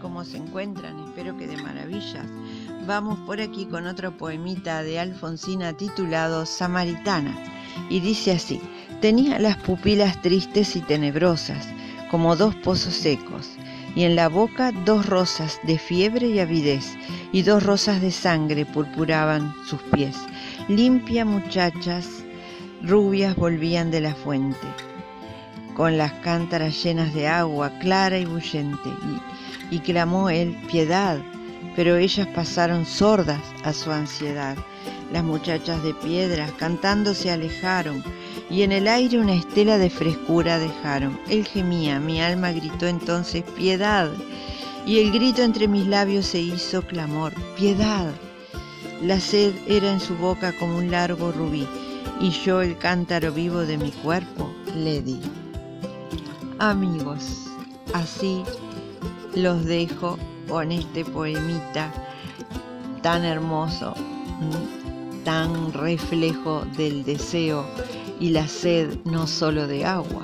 ¿Cómo se encuentran? Espero que de maravillas. Vamos por aquí con otro poemita de Alfonsina titulado Samaritana. Y dice así, tenía las pupilas tristes y tenebrosas, como dos pozos secos, y en la boca dos rosas de fiebre y avidez, y dos rosas de sangre purpuraban sus pies. Limpia muchachas, rubias volvían de la fuente con las cántaras llenas de agua clara y bullente, y, clamó él, piedad, pero ellas pasaron sordas a su ansiedad. Las muchachas de piedras cantando se alejaron, y en el aire una estela de frescura dejaron. Él gemía, mi alma gritó entonces, piedad, y el grito entre mis labios se hizo clamor, piedad. La sed era en su boca como un largo rubí, y yo el cántaro vivo de mi cuerpo le di. Amigos, así los dejo con este poemita tan hermoso, tan reflejo del deseo y la sed no solo de agua.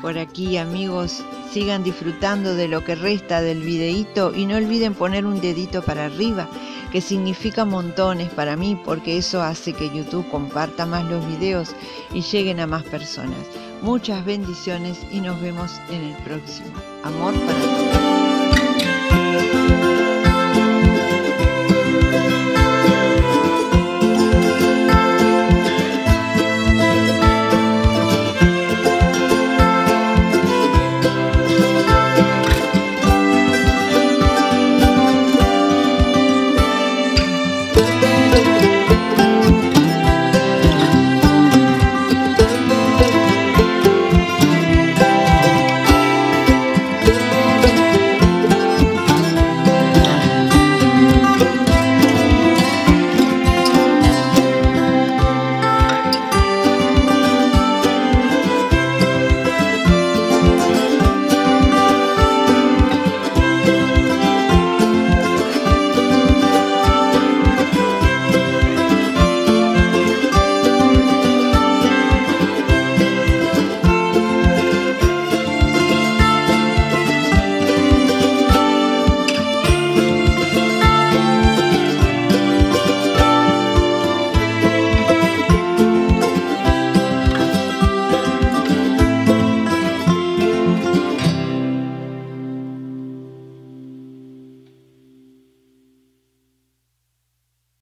Por aquí amigos, sigan disfrutando de lo que resta del videíto y no olviden poner un dedito para arriba, que significa montones para mí porque eso hace que YouTube comparta más los videos y lleguen a más personas. Muchas bendiciones y nos vemos en el próximo. Amor para todos.